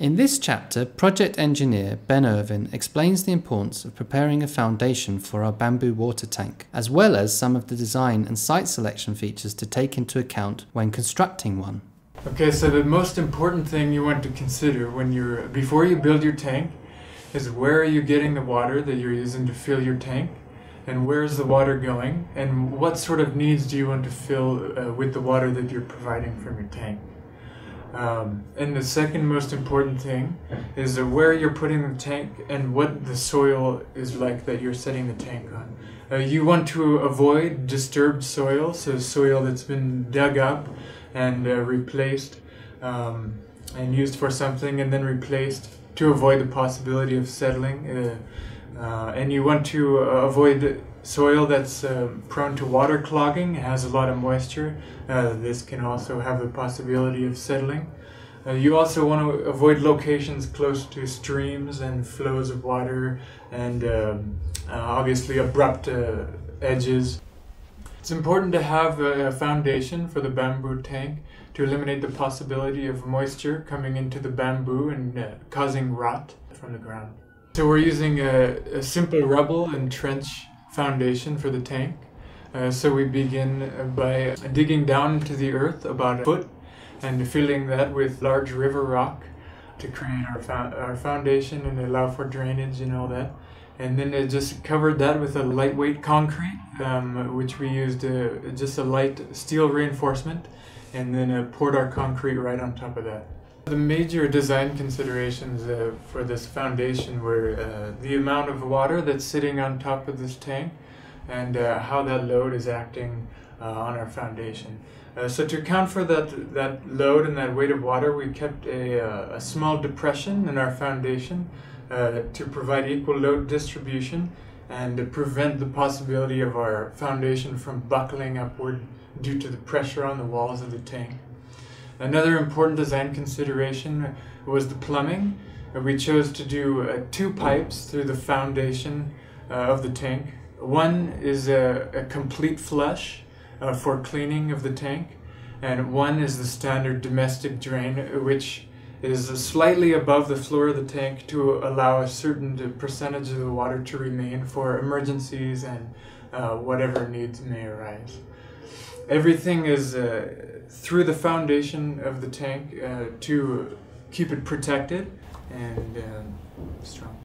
In this chapter, project engineer Ben Ervin explains the importance of preparing a foundation for our bamboo water tank, as well as some of the design and site selection features to take into account when constructing one. Okay, so the most important thing you want to consider when you're before you build your tank is where are you getting the water that you're using to fill your tank and where's the water going and what sort of needs do you want to fill uh, with the water that you're providing from your tank. Um, and the second most important thing is where you're putting the tank and what the soil is like that you're setting the tank on. Uh, you want to avoid disturbed soil, so soil that's been dug up and uh, replaced um, and used for something and then replaced to avoid the possibility of settling. Uh, uh, and you want to uh, avoid soil that's uh, prone to water clogging, has a lot of moisture. Uh, this can also have the possibility of settling. Uh, you also want to avoid locations close to streams and flows of water and um, obviously abrupt edges. It's important to have a foundation for the bamboo tank to eliminate the possibility of moisture coming into the bamboo and uh, causing rot from the ground. So we're using a, a simple rubble and trench foundation for the tank. Uh, so we begin by digging down into the earth about a foot and filling that with large river rock to create our, fo our foundation and allow for drainage and all that. And then it just covered that with a lightweight concrete, um, which we used uh, just a light steel reinforcement, and then uh, poured our concrete right on top of that. The major design considerations uh, for this foundation were uh, the amount of water that's sitting on top of this tank and uh, how that load is acting uh, on our foundation. Uh, so to account for that, that load and that weight of water, we kept a, uh, a small depression in our foundation to provide equal load distribution and to prevent the possibility of our foundation from buckling upward due to the pressure on the walls of the tank. Another important design consideration was the plumbing. We chose to do uh, two pipes through the foundation uh, of the tank. One is a, a complete flush uh, for cleaning of the tank, and one is the standard domestic drain, which is slightly above the floor of the tank to allow a certain percentage of the water to remain for emergencies and uh, whatever needs may arise. Everything is uh, through the foundation of the tank uh, to keep it protected and um, strong.